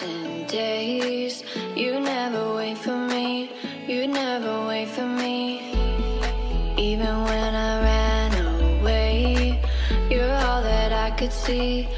nights and days. You never wait for me, you never wait for me. Even when I ran away, you're all that I could see.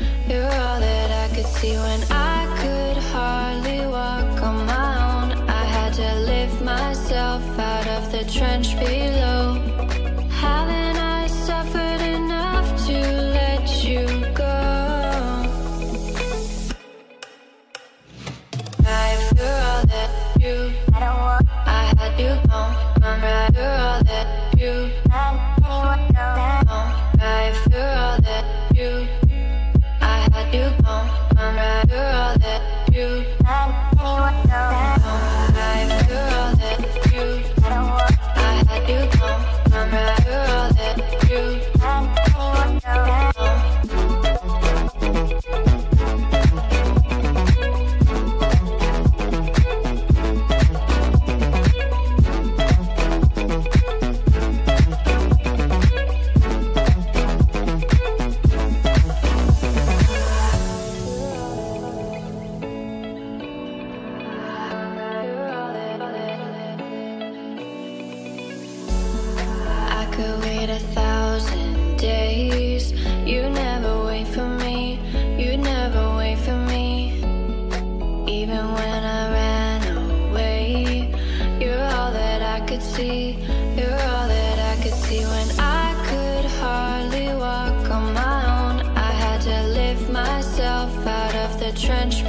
trench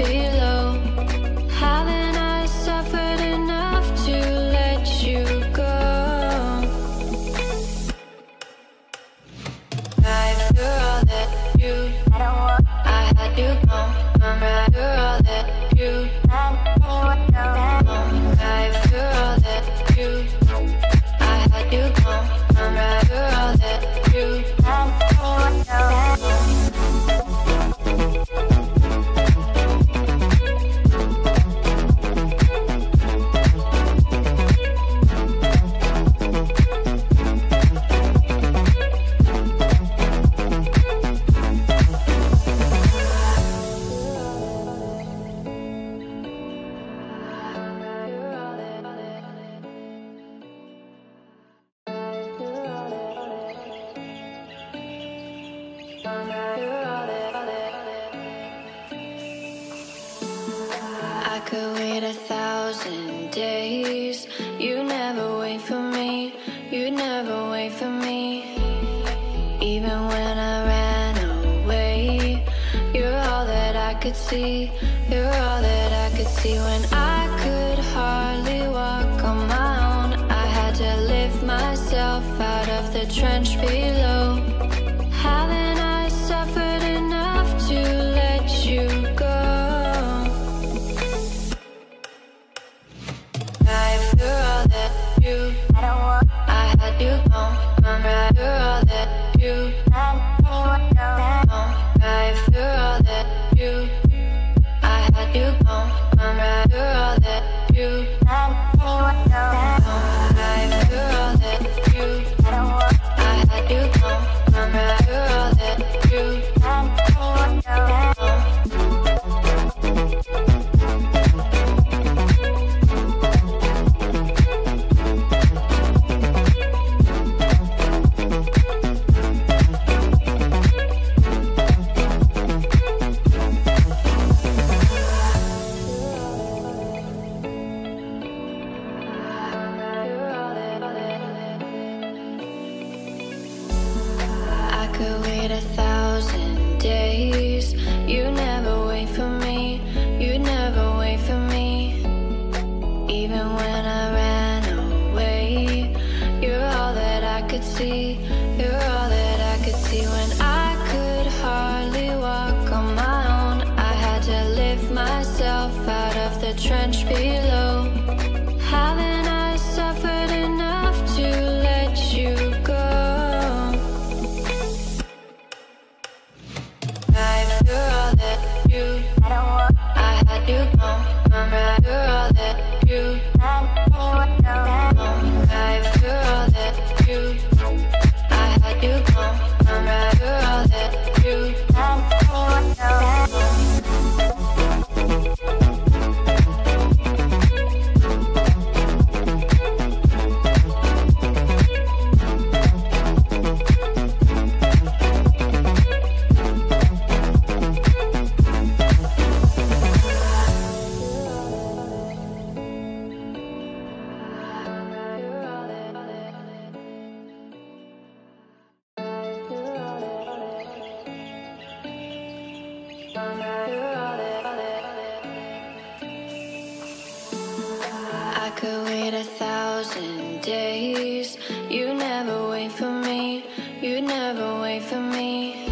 thousand days. You never wait for me, you never wait for me.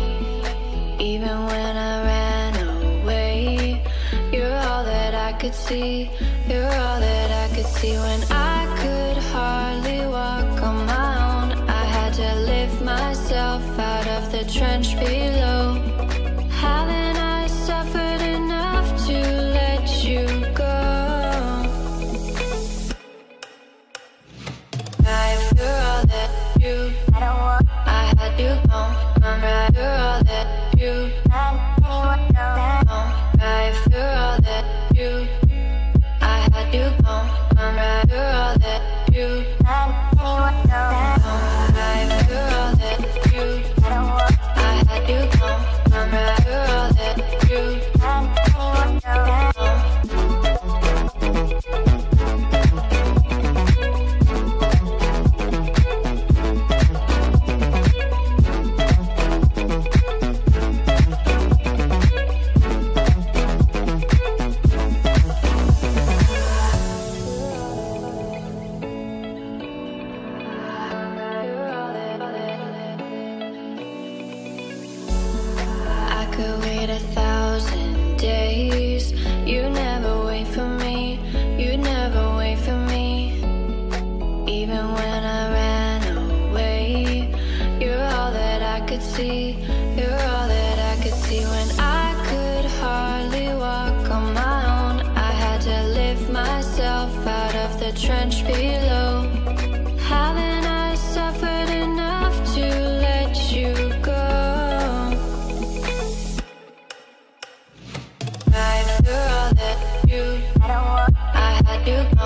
Even when I ran away, you're all that I could see, you're all that I could see when I. you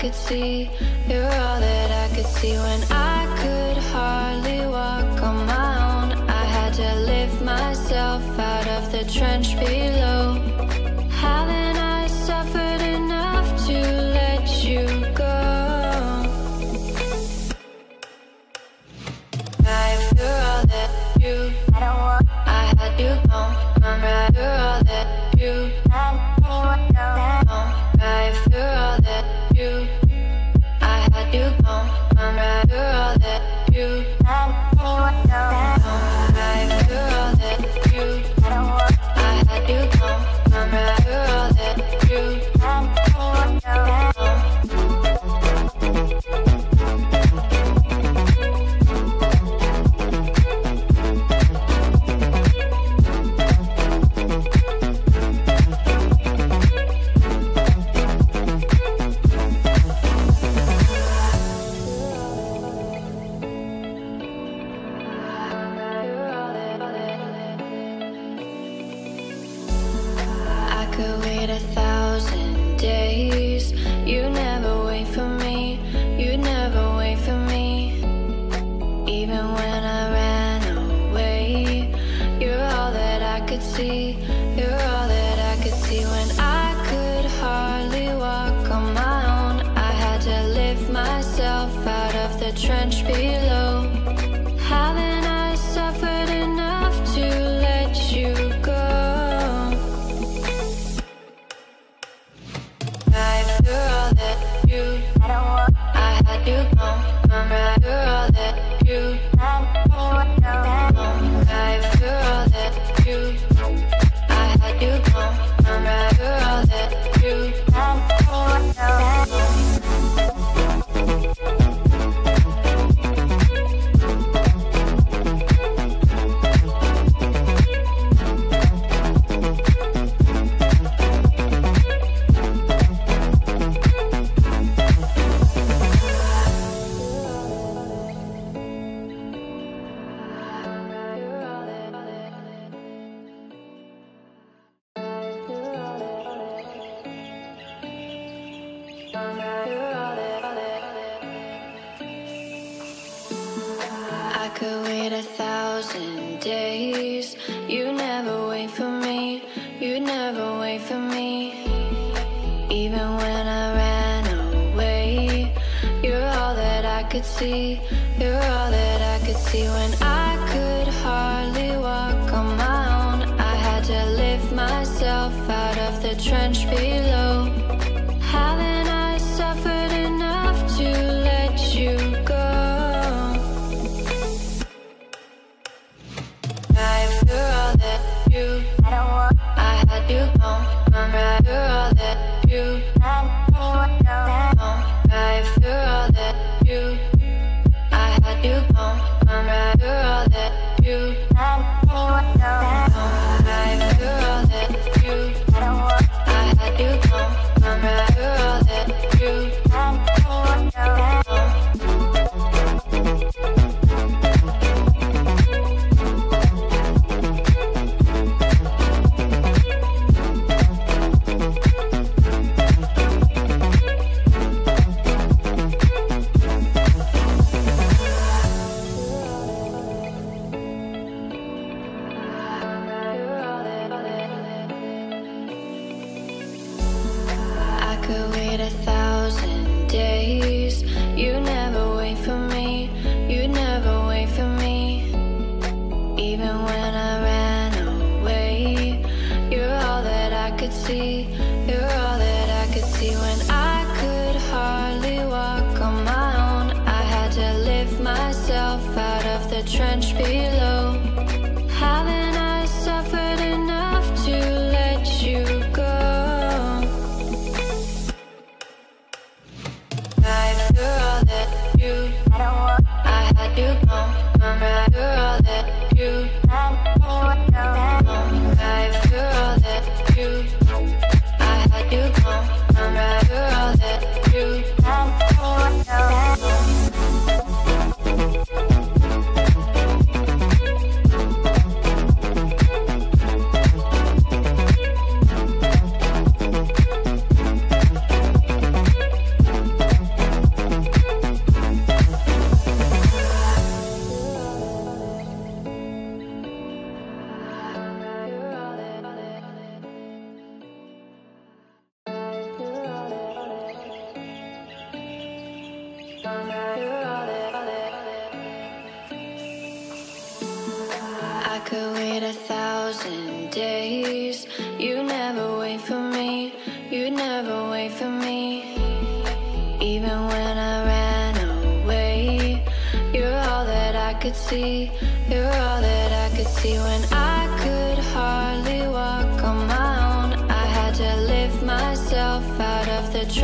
could see. You're all that I could see when I could hardly walk on my own. I had to lift myself out of the trench below.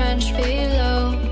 Trench below.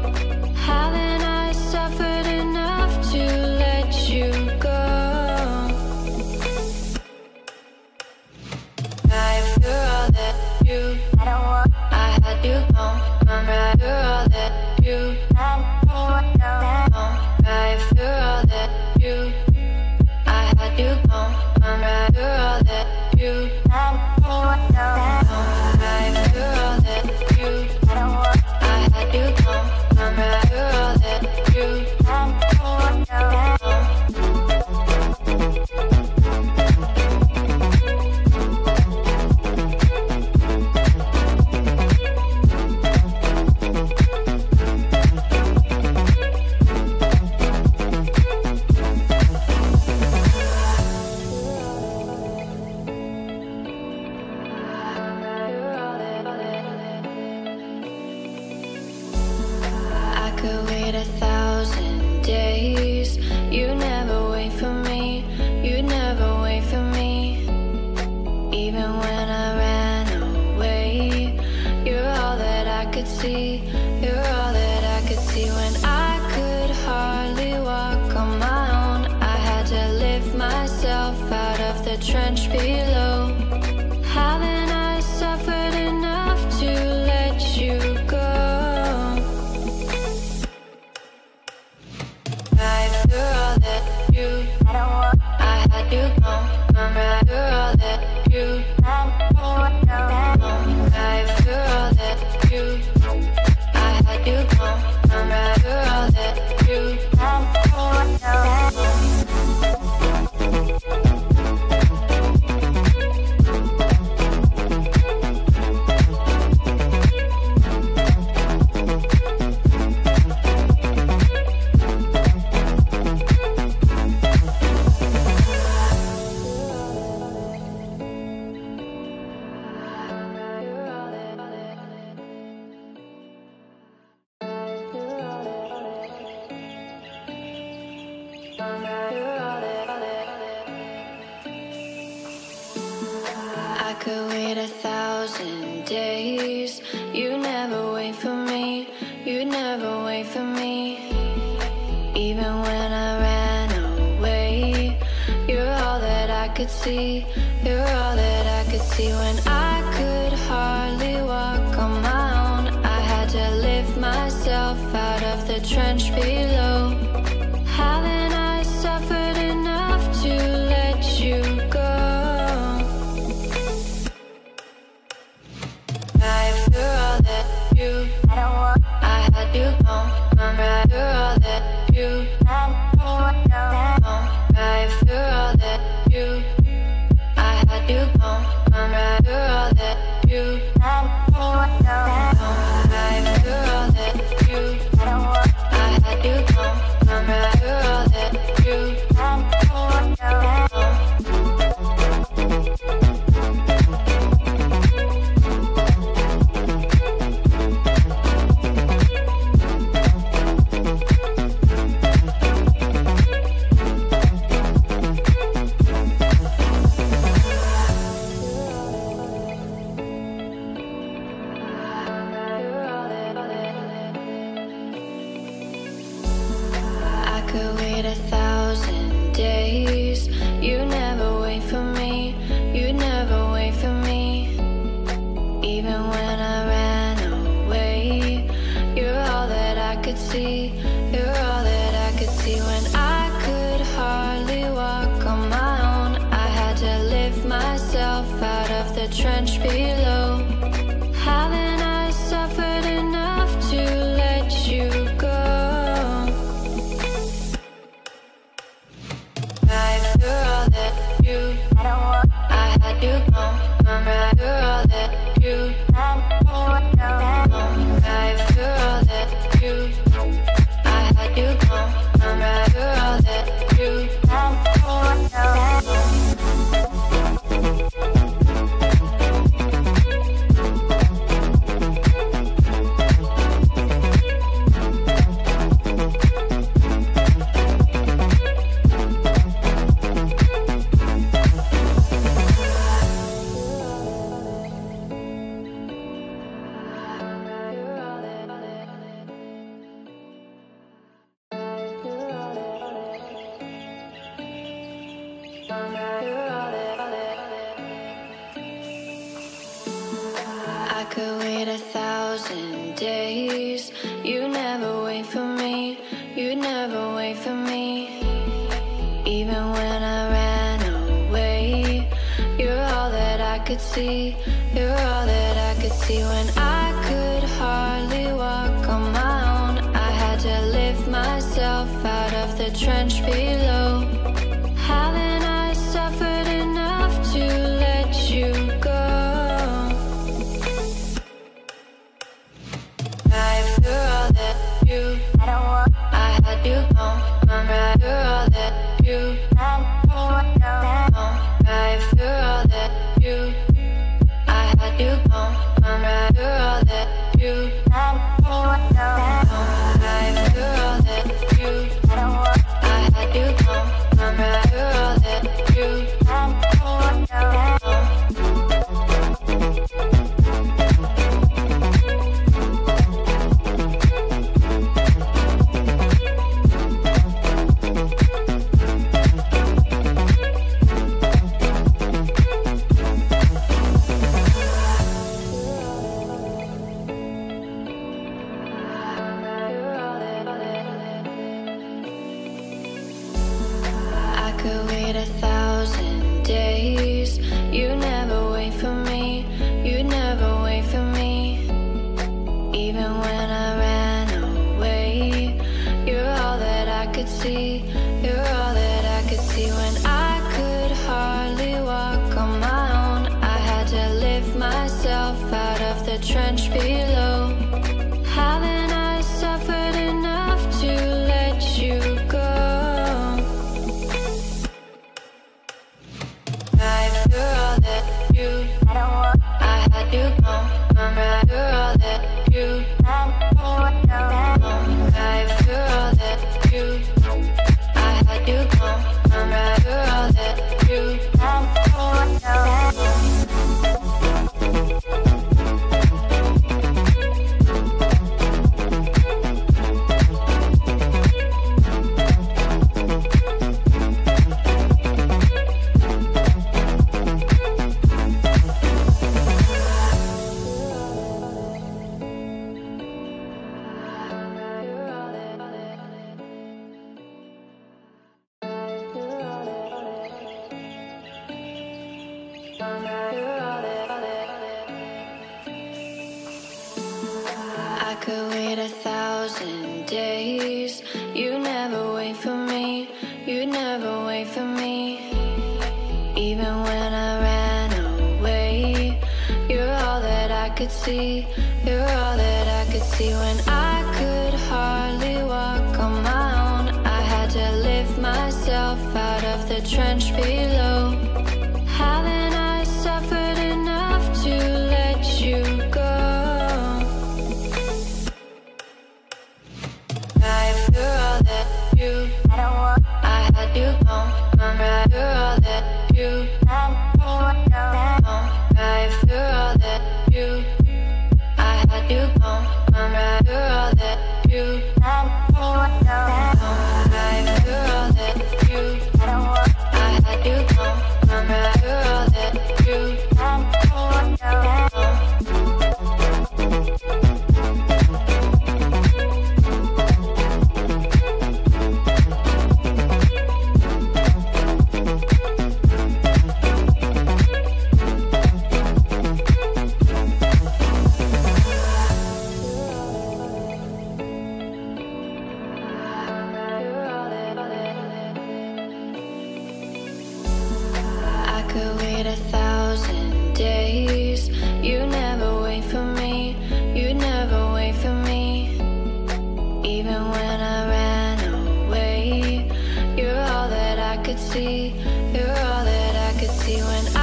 Could see. You're all that I could see when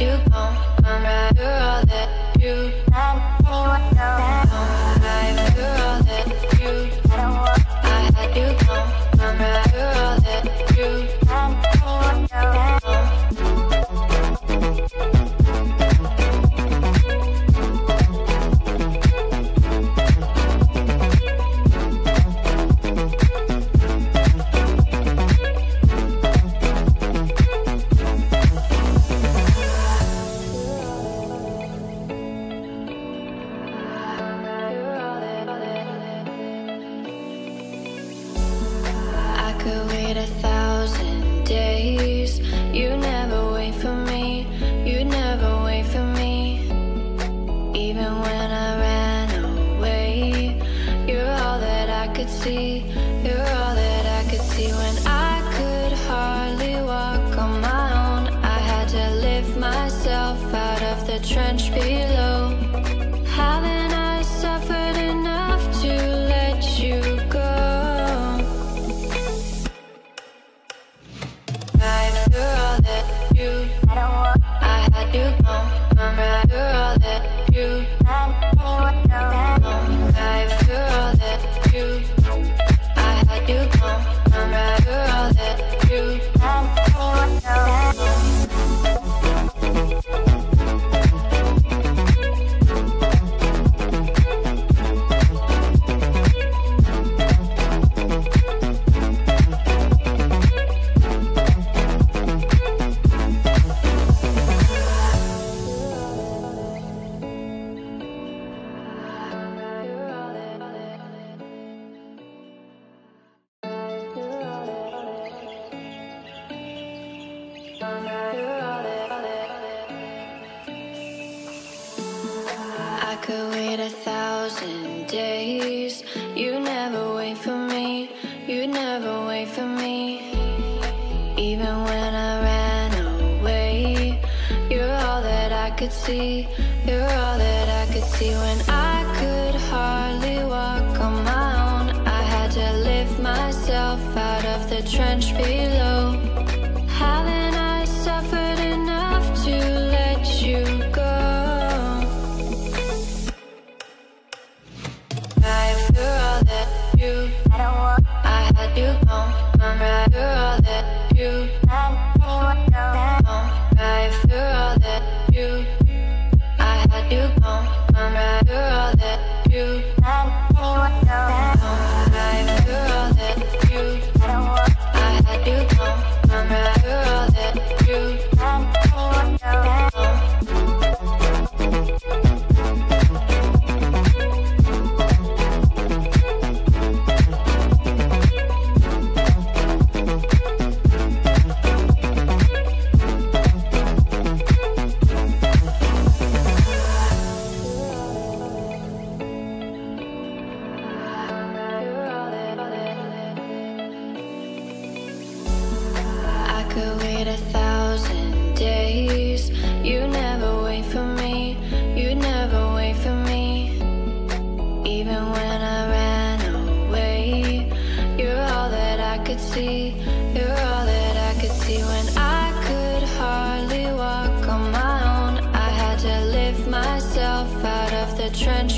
you go. thousand days. You never wait for me, you never wait for me. Even when I ran away, you're all that I could see.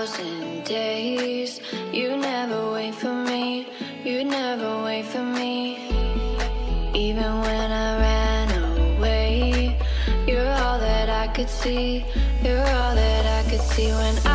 thousand days. You never wait for me, you never wait for me. Even when I ran away, you're all that I could see, you're all that I could see when I.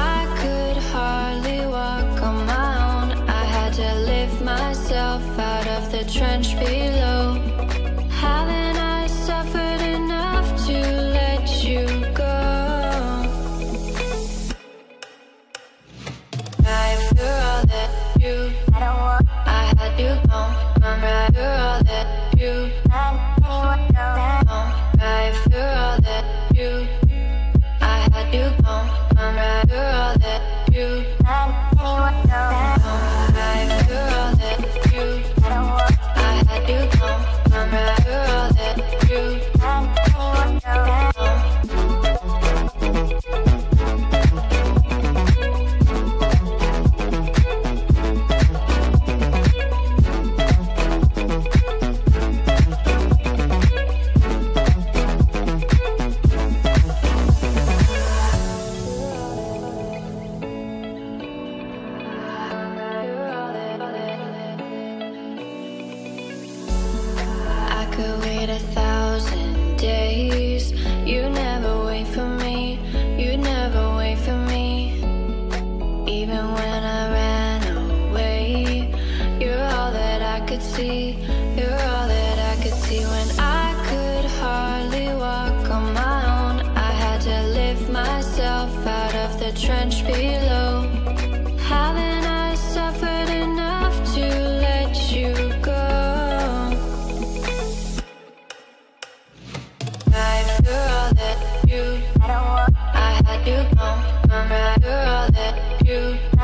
you gon' I'm right through. all that you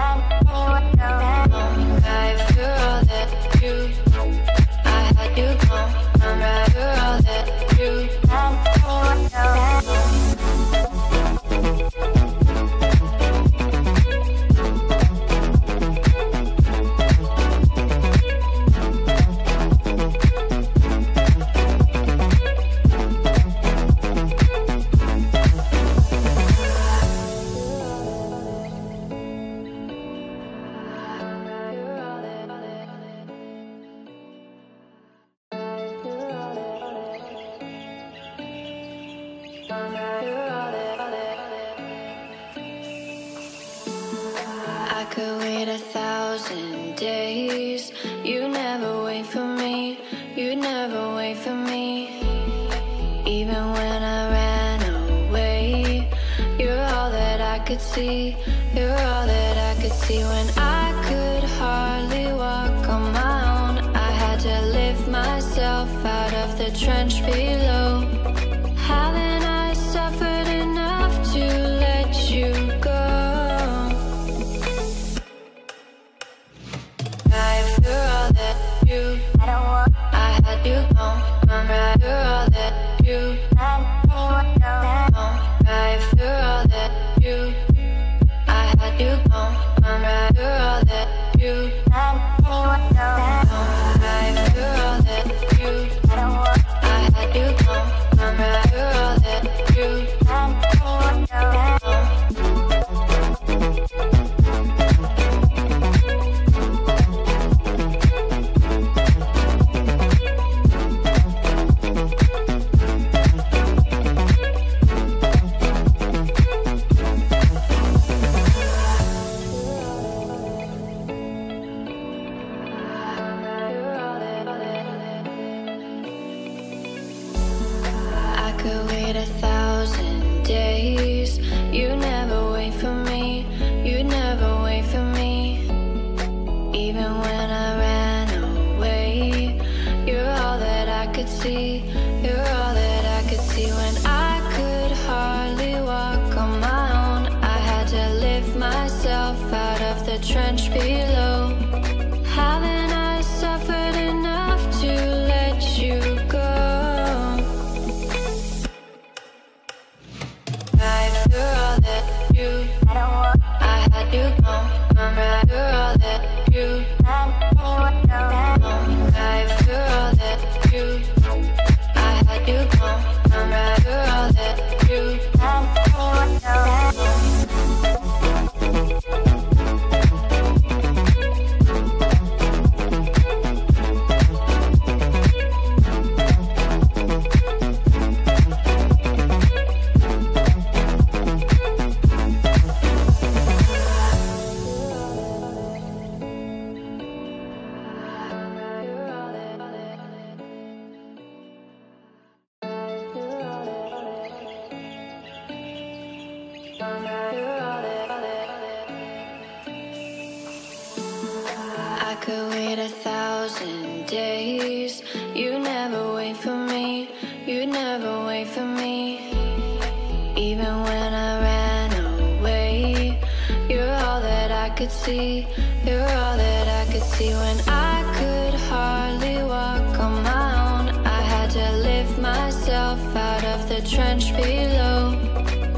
could see. You're all that I could see when I could hardly walk on my own. I had to lift myself out of the trench below.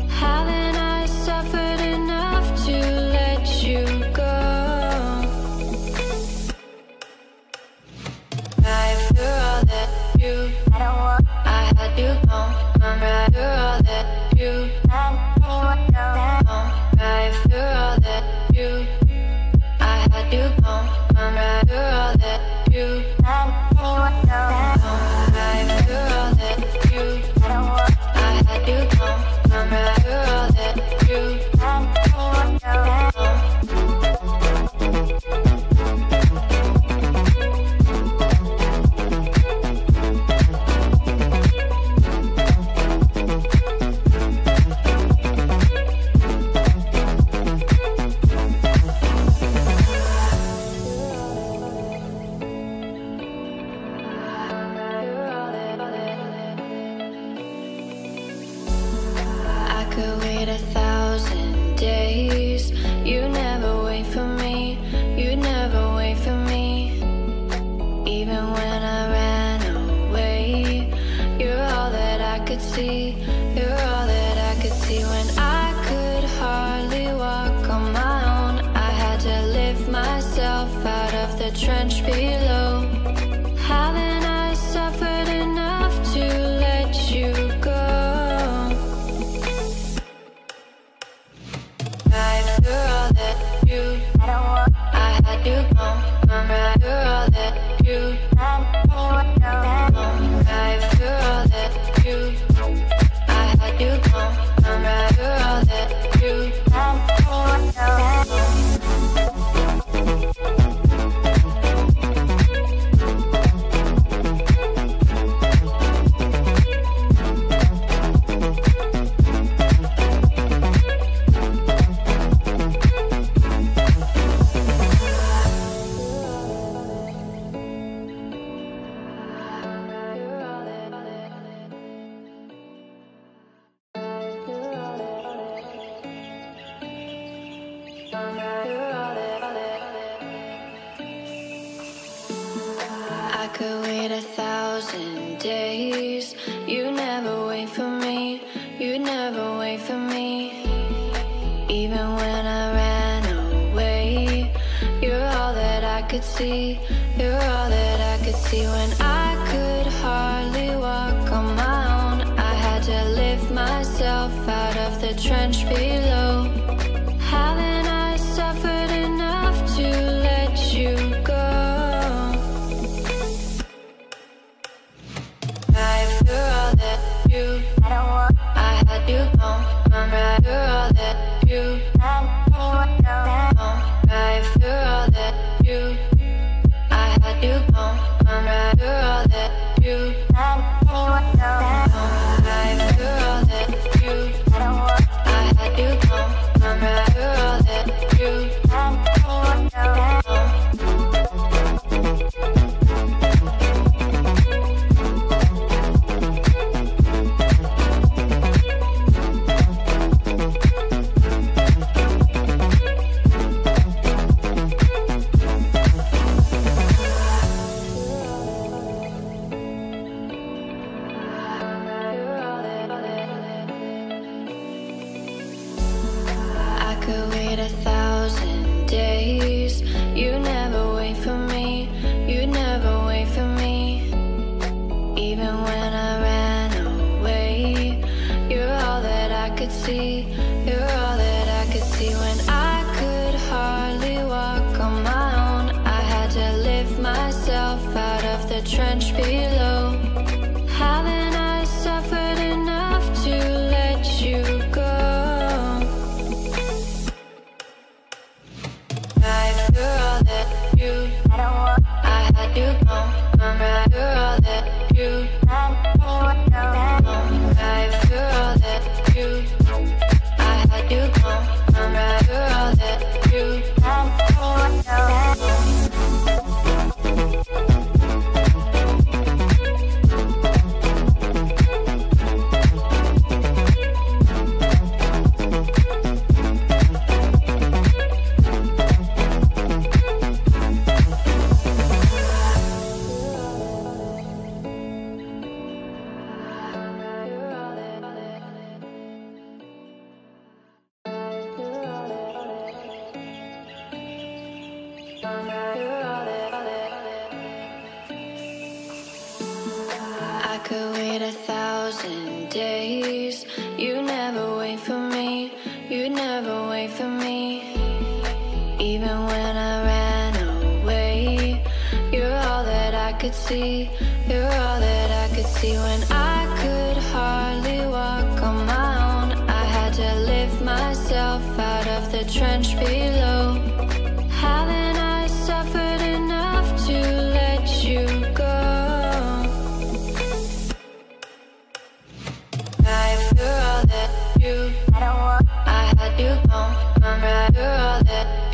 Haven't I suffered enough to let you go? You're all that. I want. I had you gone. I'm right. You're all that you.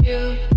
That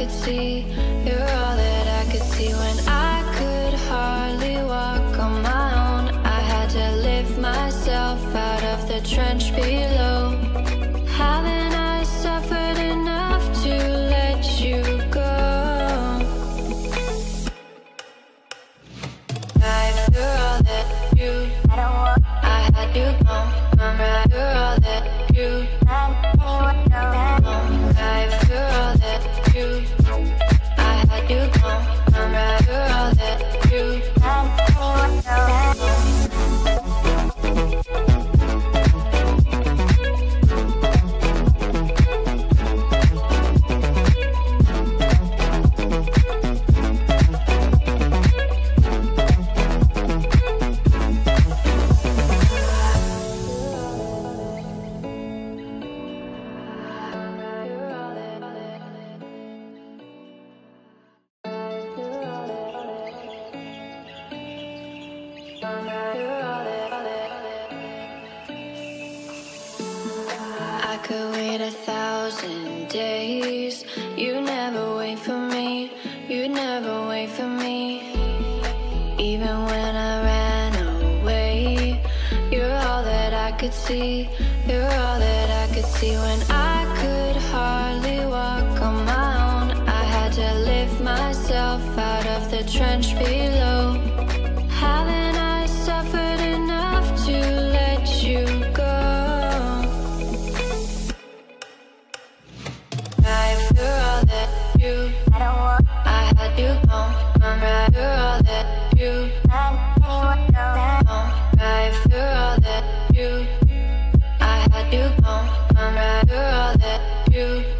could see. You're all that I could see when I you.